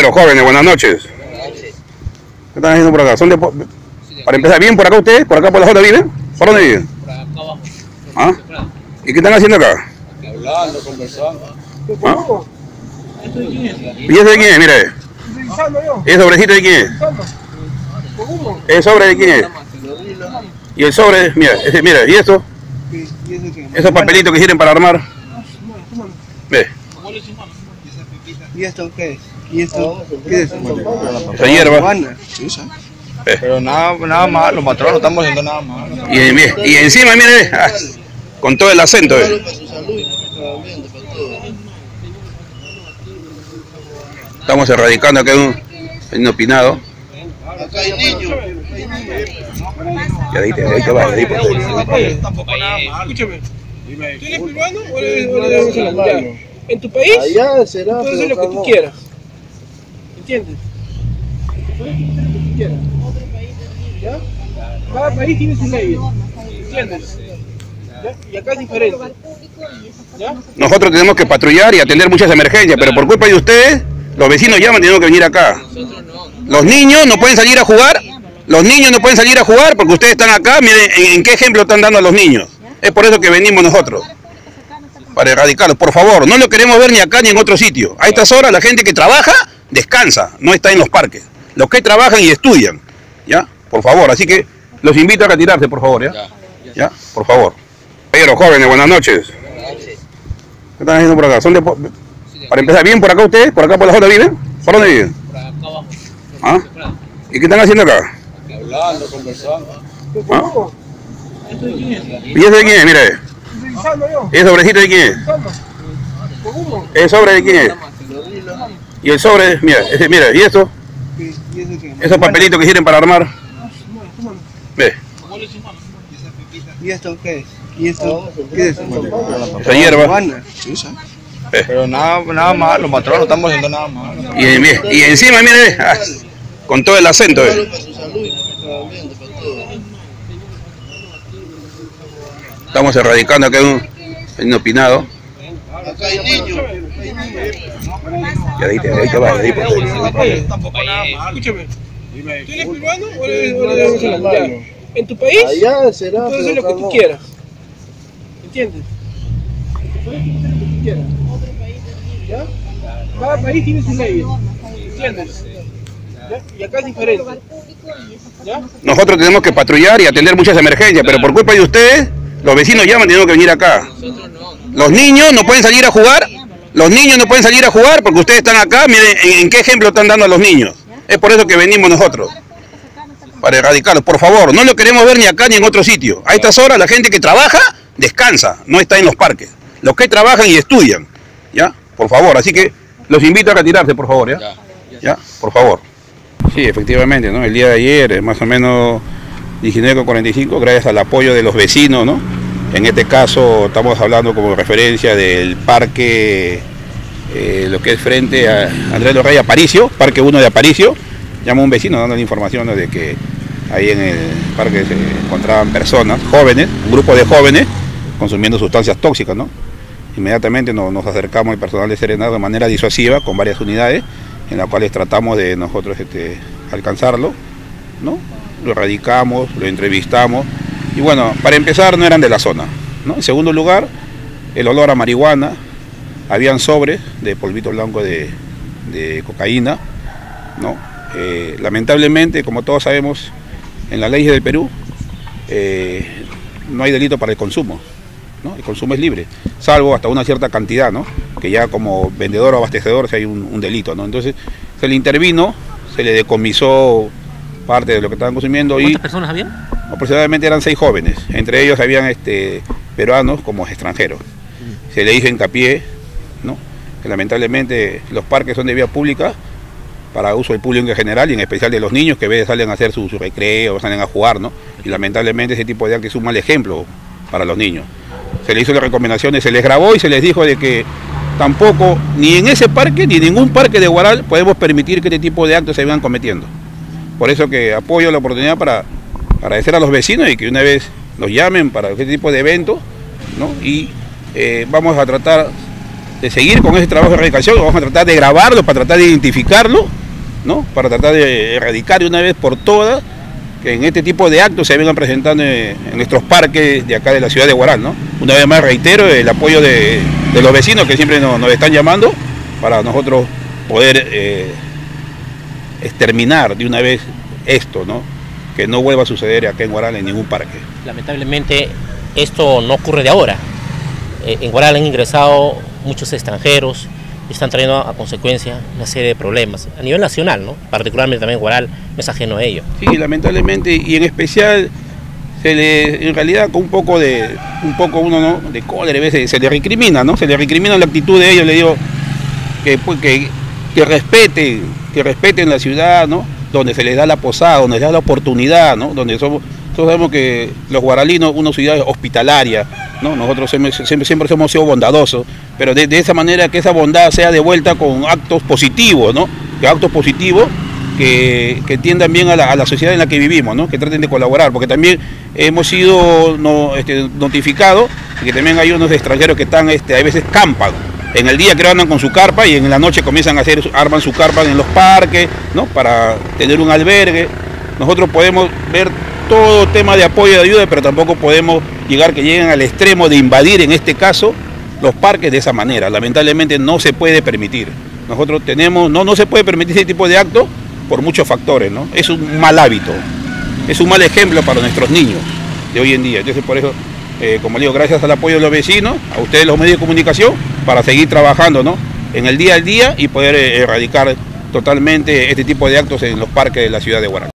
Pedro, jóvenes, buenas noches. ¿Qué están haciendo por acá? ¿Son de, para empezar, ¿bien por acá ustedes? ¿Por acá por la zona viven? ¿Por dónde viven? ¿Ah? ¿Y qué están haciendo acá? Hablando, conversando. ¿Ah? ¿Y ese de quién es? Mire. ¿Ese sobrecito de quién es? ¿Ese sobre de quién es? Y el sobre, mira, ese, mira, ¿y esto? Esos papelitos que sirven para armar. Ve, ¿Y esto qué es? ¿Y esto qué es? esa hierba. Marihuana. Pero nada, nada malo, los patrones no estamos haciendo nada malo. Y, encima, mire, ah, con todo el acento. eh. Estamos erradicando acá un inopinado. Ahí te vas, ahí Tampoco nada malo. Escúchame. ¿Tú eres peruano o eres, o eres venezolano? En tu país, Allá será, puedes hacer lo que acá tú quieras. ¿Entiendes? Cada país tiene sus leyes. ¿Entiendes? ¿Ya? Acá es diferente. ¿Ya? Nosotros tenemos que patrullar y atender muchas emergencias, pero por culpa de ustedes, los vecinos llaman tenemos que venir acá. Los niños no pueden salir a jugar, los niños no pueden salir a jugar porque ustedes están acá, miren en, en qué ejemplo están dando a los niños. Es por eso que venimos nosotros, para erradicarlos. Por favor, no lo queremos ver ni acá ni en otro sitio. A estas horas la gente que trabaja descansa, no está en los parques. Los que trabajan y estudian, ¿ya? Por favor, así que los invito a retirarse, por favor, ¿ya? ¿Ya? Por favor. Pedro, jóvenes, buenas noches. ¿Qué están haciendo por acá? ¿Son de, po- para empezar, ¿bien por acá ustedes? ¿Por acá por la zona viven? ¿Por dónde viven? ¿Ah? ¿Y qué están haciendo acá? Hablando, conversando. ¿Ah? ¿Y ese de quién es? Mire, ¿ese sobrecito de quién es? ¿Ese sobre de quién es? Y el sobre, mira, ese, mira, ¿y eso qué? Esos papelitos que sirven para armar. Ve, ¿Y esto qué es? ¿Y esto qué es? esa hierba. Pero nada, nada malo, los patrones no estamos haciendo nada malo. Y, mire, y encima, mire, ah, con todo el acento. eh. Estamos erradicando acá un inopinado. Ya ahí te, ahí te vas, ahí Tampoco nada. Escúchame. ¿Tú eres peruano o eres, venezolano? En tu país, Allá será, puedes hacer pero lo que tú quieras. ¿Entiendes? Puedes hacer lo que tú quieras. ¿Ya? Cada país tiene sus leyes. ¿Entiendes? ¿Ya? Y acá es diferente. ¿Ya? Nosotros tenemos que patrullar y atender muchas emergencias, pero por culpa de ustedes, los vecinos llaman tenemos que venir acá. Los niños no pueden salir a jugar, los niños no pueden salir a jugar porque ustedes están acá, miren en, qué ejemplo están dando a los niños. Es por eso que venimos nosotros, para erradicarlos. Por favor, no lo queremos ver ni acá ni en otro sitio. A estas horas la gente que trabaja descansa, no está en los parques. Los que trabajan y estudian, ¿ya? Por favor, así que los invito a retirarse, por favor, ¿ya? ¿Ya? Por favor. Sí, efectivamente, ¿no? El día de ayer, eh, más o menos 19.45, gracias al apoyo de los vecinos, ¿no? En este caso estamos hablando como referencia del parque, eh, lo que es frente a Andrés Lorrey Aparicio, Parque 1 de Aparicio. Llamó un vecino dando la información de que ahí en el parque se encontraban personas, jóvenes, un grupo de jóvenes, consumiendo sustancias tóxicas, ¿no? Inmediatamente nos, nos acercamos al personal de Serenado de manera disuasiva con varias unidades en las cuales tratamos de nosotros este, alcanzarlo, ¿no? Lo radicamos, lo entrevistamos y bueno, para empezar no eran de la zona, ¿no? En segundo lugar, el olor a marihuana, habían sobres de polvito blanco de, de cocaína, ¿no? Eh, lamentablemente, como todos sabemos, en las leyes del Perú eh, no hay delito para el consumo, ¿no? El consumo es libre, salvo hasta una cierta cantidad, ¿no? Que ya como vendedor o abastecedor si hay un, delito, ¿no? Entonces se le intervino, se le decomisó parte de lo que estaban consumiendo y ¿Cuántas personas habían? Aproximadamente eran seis jóvenes, entre ellos habían este, peruanos como extranjeros. Se le hizo hincapié, ¿no? que lamentablemente los parques son de vía pública para uso del público en general y en especial de los niños que a veces salen a hacer su, su recreo, salen a jugar, ¿no? Y lamentablemente ese tipo de actos es un mal ejemplo para los niños. Se les hizo las recomendaciones, se les grabó y se les dijo de que tampoco, ni en ese parque, ni en ningún parque de Guaral podemos permitir que este tipo de actos se vengan cometiendo. Por eso que apoyo la oportunidad para agradecer a los vecinos y que una vez nos llamen para este tipo de eventos, ¿no? Y eh, vamos a tratar de seguir con ese trabajo de erradicación, vamos a tratar de grabarlo para tratar de identificarlo, ¿no? Para tratar de erradicar de una vez por todas que en este tipo de actos se vengan presentando en, nuestros parques de acá de la ciudad de Guaral, ¿no? Una vez más reitero el apoyo de, los vecinos que siempre nos, están llamando para nosotros poder eh, exterminar de una vez esto, ¿no? Que no vuelva a suceder acá en Guaral en ningún parque. Lamentablemente esto no ocurre de ahora. Eh, en Guaral han ingresado muchos extranjeros, están trayendo a consecuencia una serie de problemas a nivel nacional, ¿no? particularmente también Guaral no es ajeno a ello. Sí, lamentablemente y en especial se le, en realidad con un poco de, un poco uno ¿no? de cólera, se, se le recrimina, ¿no? Se le recrimina la actitud de ellos, le digo que, pues, que, que respeten, que respeten la ciudad, ¿no? Donde se les da la posada, donde se les da la oportunidad, ¿no? Donde somos, nosotros sabemos que los guaralinos, una ciudad hospitalaria, ¿no? Nosotros siempre, siempre, hemos sido bondadosos, pero de, esa manera que esa bondad sea devuelta con actos positivos, ¿no? Que actos positivos que, que tiendan bien a la, sociedad en la que vivimos, ¿no? Que traten de colaborar, porque también hemos sido no, este, notificados que también hay unos extranjeros que están, este, a veces campan. En el día creo andan con su carpa y en la noche comienzan a hacer, arman su carpa en los parques, ¿no? Para tener un albergue. Nosotros podemos ver todo tema de apoyo y de ayuda, pero tampoco podemos llegar que lleguen al extremo de invadir, en este caso, los parques de esa manera. Lamentablemente no se puede permitir. Nosotros tenemos, no, no se puede permitir ese tipo de actos por muchos factores, ¿no? Es un mal hábito, es un mal ejemplo para nuestros niños de hoy en día. Entonces, por eso, eh, como digo, gracias al apoyo de los vecinos, a ustedes los medios de comunicación, para seguir trabajando, ¿no? En el día a día y poder eh, erradicar totalmente este tipo de actos en los parques de la ciudad de Guaral.